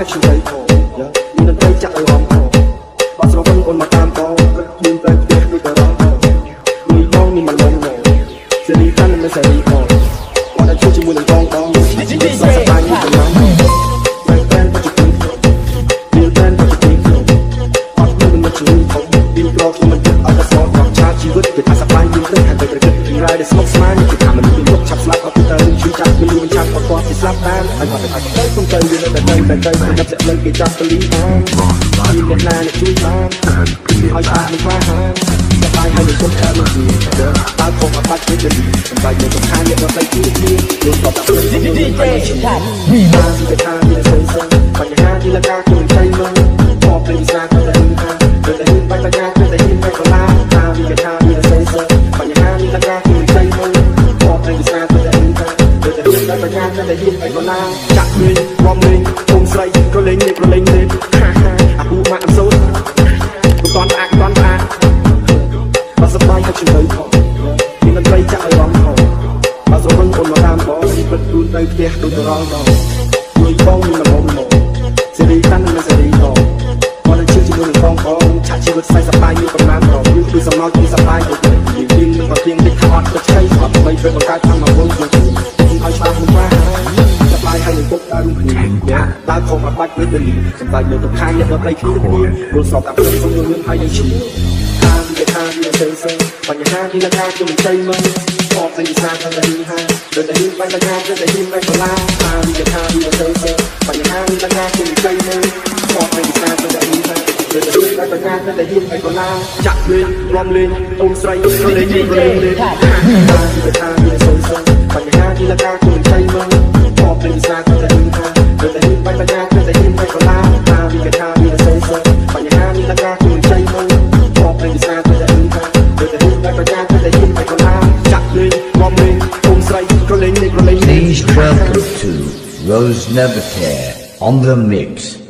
ហិតឈ្វីផងមានតន្ត្រីចាក់ឲ្យរំផងបាត់ស្រវឹងអូនមកតាមផងមានតែផ្ទះដូចតារងផងមានបងមានមិនដឹងផងសេរីតាន់មិនសេរីផងមកដល់ជួយជាមួយនឹងបងបងជីវិតសប្បាយមិនដឹងផងជីវិតគេថាសប្បាយយើងត្រូវតែប្រកបពីរាយដែលស្មុគ នឆាប់គាត់គាត់គេស្លាប់តាមហើយគាត់ទៅទៅសុំទៅវានៅតែទៅតែទៅសម្រាប់ស្លេងគេចាប់ទៅលីបានហើយអ្នកណាអ្នកជួយបានឲ្យបានមិនខ្វះហានសប្បាយហើយនឹងគុំតាមមកទៀតតើខំអត់បាច់ទេសម្រាប់យកទៅខាងអ្នករត់ទៅជួយគ្នាលោកក៏ទៅ DJ Cat ពីបានពីថាមានសើសើបញ្ហាទីលកាខ្លួនចៃមក ហ៊ានទៅកលាចាក់លេងរំលេងគុំស្រីក៏លេងលេងក៏លេងលេងហាហាអាគូម៉ាក់អសូនមិនតាន់អាក់តាន់អាក់បើសប្បាយហើយជួយផងមានតន្ត្រីចាក់ឲ្យរំផងបើស្រវឹងអូនមកតាមបងពីពិតខ្លួនទៅផ្ទះដូចទៅរងដល់ជួយបងមានមកមកមកសេរីតាន់មិនសេរីផងមកនឹងជឿជាមួយនឹងបងបងឆាក់ជីវិតស្័យសប្បាយមានប្រមាណផងយើងគឺសំណោចពីសប្បាយទៅយើងទៀងនឹងមកទៀងតិចអត់ទៅឆ្កៃអត់បីពេលបង្កើតធម្មវង ប្បាយហើយនឹងពុកដើររួមគ្នាដើរខំអត់បាច់ពេលវេលាសម្រាប់លើទៅខាងអ្នកដទៃគ្នាគ្នាយល់ស្របតាមព្រឹកសុំលឿនហើយយើងឈឺខាងវាខាងវាសើសើបញ្ហាទីលកាជុំចៃមកអត់ទៅសាទៅតែហាទៅតែហ៊ានបញ្ហាទៅតែហ៊ានមិនបលាខាងវាខាងវាសើសើបញ្ហាទីលកាជុំចៃមកអត់ទៅសាទៅតែហាទៅតែហ៊ានបញ្ហាទៅតែហ៊ានមិនបលាចាក់លេងរំលេងអូនស្រីក៏លេងលេងលេងលេងខាងវា ហាទៅតែហ៊ានបញ្ហាទៅតែហ៊ានមិនបលាខាងវាខាងវាសើសើបញ្ហាទីលកាជុំចៃមកអត់ទៅសាទៅតែហាទៅតែហ៊ានបញ្ហាទៅតែហ៊ានមិនបលាចាក់លេងរំលេងអូនស្រីក៏លេងលេងក៏លេងលេង Please welcome to Rose Nevercare on the mix.